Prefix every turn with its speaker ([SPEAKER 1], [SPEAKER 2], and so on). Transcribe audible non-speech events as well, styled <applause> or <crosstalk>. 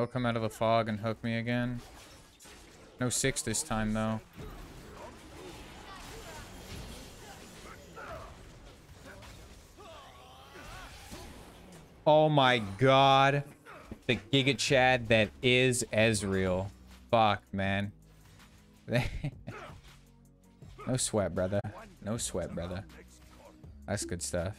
[SPEAKER 1] He'll come out of the fog and hook me again. No six this time, though. Oh my god. The Giga Chad that is Ezreal. Fuck, man. <laughs> no sweat, brother. No sweat, brother. That's good stuff.